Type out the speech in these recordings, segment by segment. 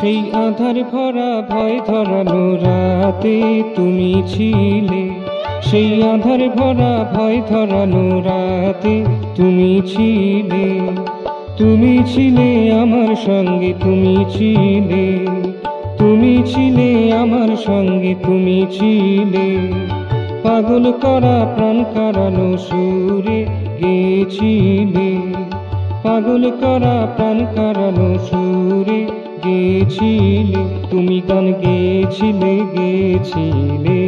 সেই আধার ভরা ভয় ধরানো রাতে তুমি ছিলে। সেই আধার ভরা ভয় ধরানো রাতে তুমি ছিলে। তুমি ছিলে আমার সঙ্গে, তুমি ছিলে। তুমি ছিলে আমার সঙ্গে, তুমি ছিলে। পাগল করা প্রাণ কারানো সুরে গেছিলে পাগল করা প্রাণ কারানো সুরে গেছিলে, তুমি গান গেছিলে গেছিলে।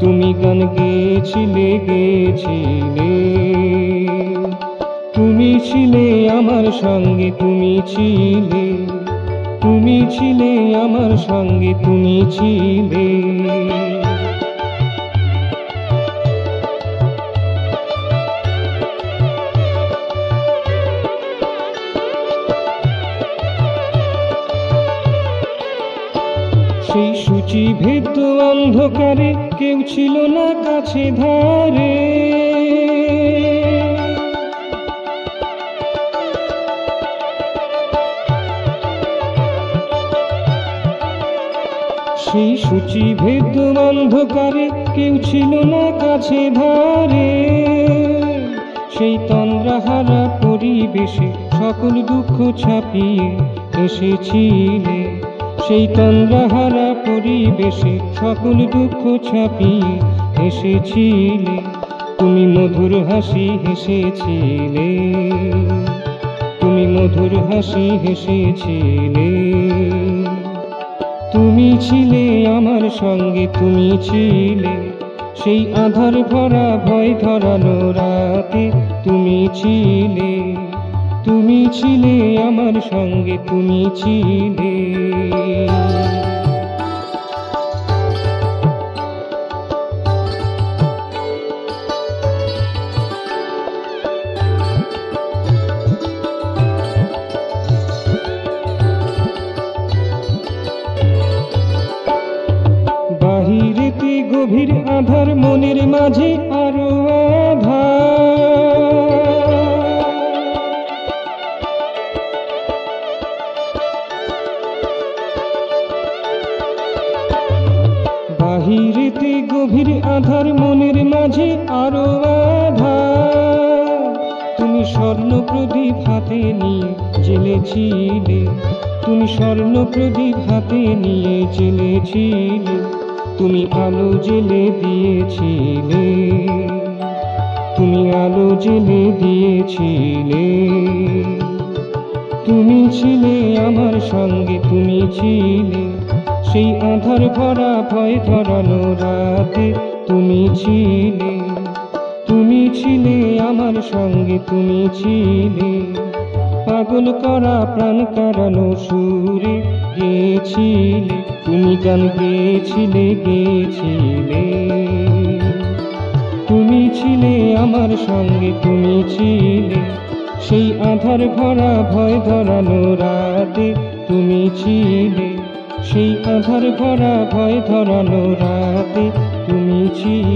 তুমি গান গেছিলে গেছিলে। তুমি ছিলে আমার সঙ্গে, তুমি ছিলে। তুমি ছিলে আমার সঙ্গে, তুমি ছিলে। সেই সূচি ভেদ অন্ধকারে কেউ ছিল না কাছে ধারে। সেই সূচি ভেদ অন্ধকারে কেউ ছিল না কাছে ধারে। সেই তন্দ্রাহারা পরিবেশে সকল দুঃখ ছাপিয়ে এসেছিলে। সেই তন্দ্রাহারা পরিবেশে সকল দুঃখ ছাপিয়ে এসেছিলে। তুমি মধুর হাসি হেসেছিলে। তুমি মধুর হাসি হেসেছিলে। তুমি ছিলে আমার সঙ্গে, তুমি ছিলে। সেই আধার ভরা ভয় ধরানো রাতে তুমি ছিলে। তুমি ছিলে আমার সঙ্গে তুমি ছিলে। গভীর আধার মনের মাঝে আরও বাহিরেতে গভীর আধার, মনের মাঝে আরও আধার তুমি স্বর্ণ প্রদীপ হাতে নিয়ে জেলেছিলে। তুমি স্বর্ণ প্রদীপ হাতে নিয়ে জেলেছিলে। তুমি আলো জেলে দিয়েছিলে। তুমি আলো জেলে দিয়েছিলে। তুমি ছিলে আমার সঙ্গে, তুমি ছিলে। সেই আধার ভরা ভয় ধরানো রাতে তুমি ছিলে তুমি ছিলে আমার সঙ্গে, তুমি ছিলে। পাগল করা, প্রাণ কারানো সুরে গেছিলে, তুমি গান গেছিলে গেছিলে? তুমি ছিলে আমার সঙ্গে, তুমি ছিলে। সেই আধার ভরা ভয় ধরানো রাতে তুমি ছিলে। সেই আধার ভরা ভয় ধরালো রাতে। তুমি ছিলে